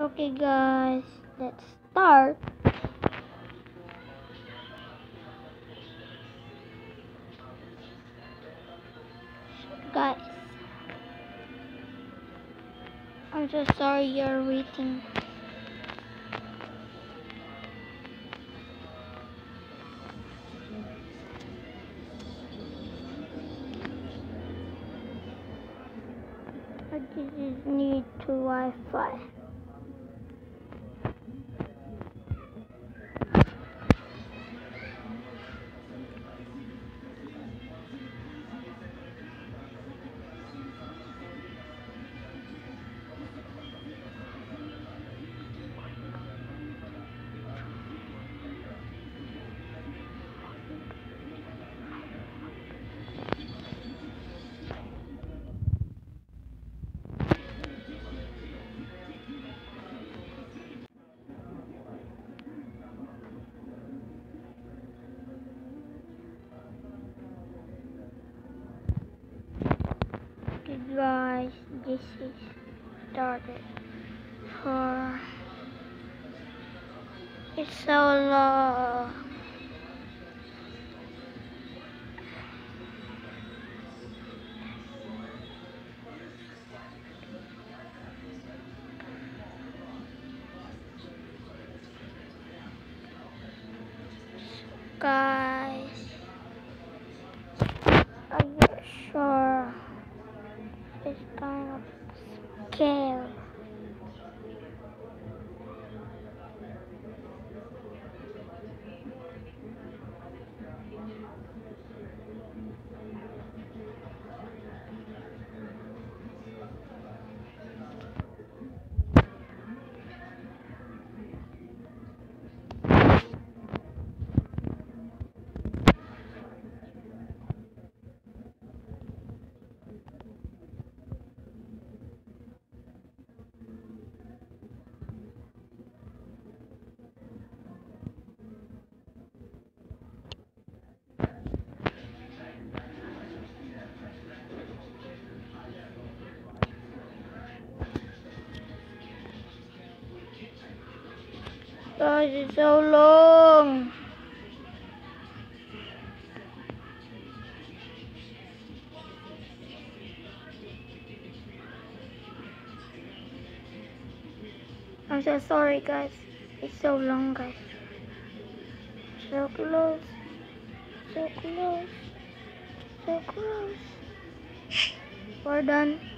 Okay guys, let's start. Guys, I'm so sorry you're waiting. I just need to Wi-Fi. This is started for it's so long. Guys, Guys, it's so long. I'm so sorry, guys. It's so long, guys. So close. So close. So close. We're done.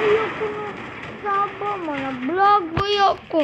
Ayoko na. Saba mo na vlog. Ayoko.